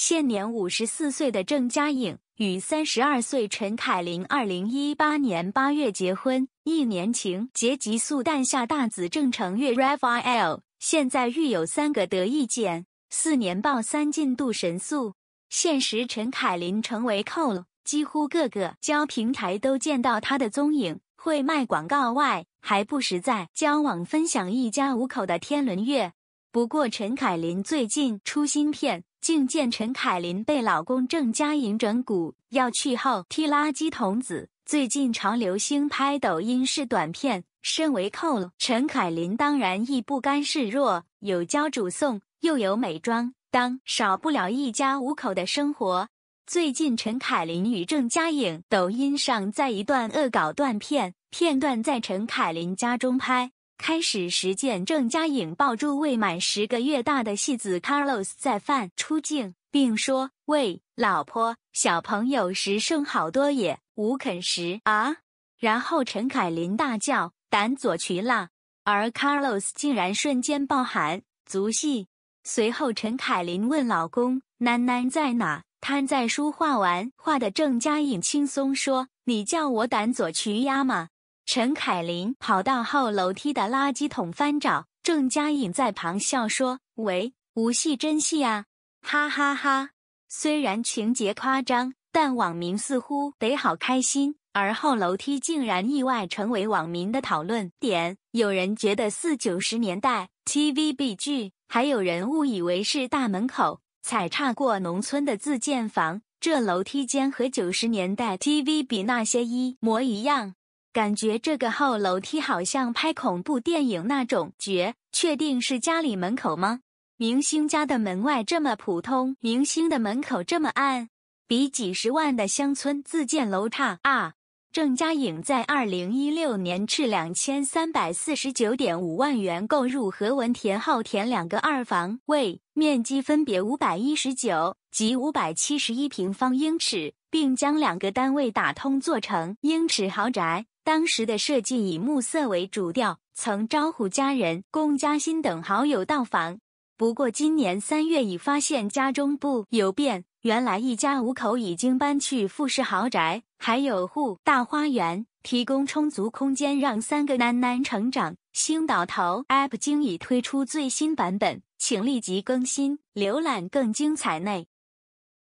现年五十四岁的郑嘉颖与三十二岁陈凯琳，二零一八年八月结婚，一年情结急速诞下大子郑成月 Raphael，现在育有三个得意见，四年抱三进度神速。现时陈凯琳成为 KOL，几乎各个交平台都见到她的踪影。会卖广告外，还不时在交往分享一家五口的天伦月。不过陈凯琳最近出新片，竟见陈凯琳被老公郑嘉颖整蛊，要去后踢垃圾桶子。最近常流行拍抖音式短片，身为 KOL，陈凯琳当然亦不甘示弱，有教主送，又有美妆，当少不了一家五口的生活。最近，陈凯琳与郑嘉颖抖音上在一段恶搞断片，片段在陈凯琳家中拍。开始实践郑嘉颖抱住未满十个月大的戏子 Carlos 在饭出镜，并说：“喂，老婆，小朋友食剩好多也，无肯食啊！”然后陈凯琳大叫：“胆左渠啦！”而 Carlos 竟然瞬间爆喊：“足戏！”随后，陈凯琳问老公：“囡囡在哪？”瘫在书画完画的郑嘉颖轻松说：“你叫我胆左渠丫吗？”陈凯琳跑到后楼梯的垃圾桶翻找，郑嘉颖在旁笑说：“喂，无戏真戏啊，哈哈哈！”虽然情节夸张，但网民似乎得好开心。而后楼梯竟然意外成为网民的讨论点，有人觉得四九十年代 TVB 剧，还有人误以为是大门口。踩踏过农村的自建房，这楼梯间和九十年代 TV 比那些一模一样，感觉这个后楼梯好像拍恐怖电影那种。绝，确定是家里门口吗？明星家的门外这么普通，明星的门口这么暗，比几十万的乡村自建楼差啊！郑嘉颖在二零一六年斥两千三百四十九点五万元购入何文田后田两个二房位，面积分别五百一十九及五百七十一平方英尺，并将两个单位打通做成英尺豪宅。当时的设计以木色为主调，曾招呼家人、龚嘉欣等好友到访。不过今年三月已发现家中不有变。原来一家五口已经搬去复式豪宅，还有户大花园，提供充足空间让三个囡囡成长。星岛头 App 经已推出最新版本，请立即更新，浏览更精彩内。